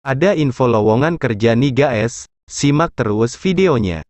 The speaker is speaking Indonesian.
Ada info lowongan kerja nih guys, simak terus videonya.